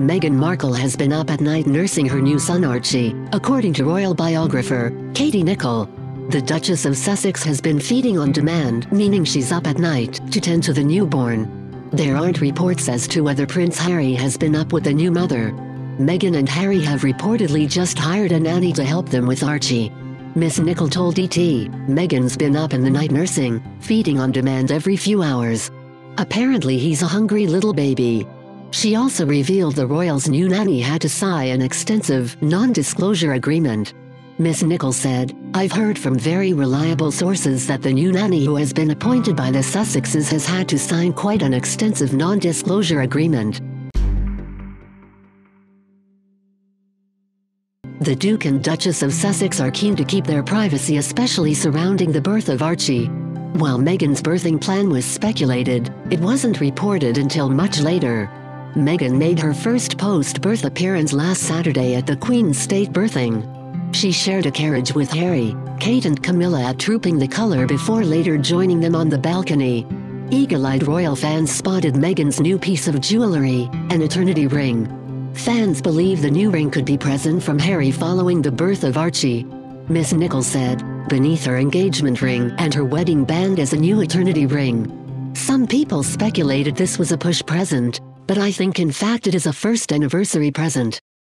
Meghan Markle has been up at night nursing her new son Archie, according to royal biographer, Katie Nicholl. The Duchess of Sussex has been feeding on demand, meaning she's up at night, to tend to the newborn. There aren't reports as to whether Prince Harry has been up with the new mother. Meghan and Harry have reportedly just hired a nanny to help them with Archie. Miss Nicholl told ET, Meghan's been up in the night nursing, feeding on demand every few hours. Apparently he's a hungry little baby. She also revealed the royals' new nanny had to sign an extensive, non-disclosure agreement. Miss Nicholl said, I've heard from very reliable sources that the new nanny who has been appointed by the Sussexes has had to sign quite an extensive non-disclosure agreement. The Duke and Duchess of Sussex are keen to keep their privacy especially surrounding the birth of Archie. While Meghan's birthing plan was speculated, it wasn't reported until much later. Meghan made her first post-birth appearance last Saturday at the Queen's state birthing. She shared a carriage with Harry, Kate and Camilla at Trooping the Colour before later joining them on the balcony. Eagle-eyed royal fans spotted Meghan's new piece of jewelry, an eternity ring, Fans believe the new ring could be present from Harry following the birth of Archie. Miss Nicholl said, beneath her engagement ring and her wedding band is a new eternity ring. Some people speculated this was a push present, but I think in fact it is a first anniversary present.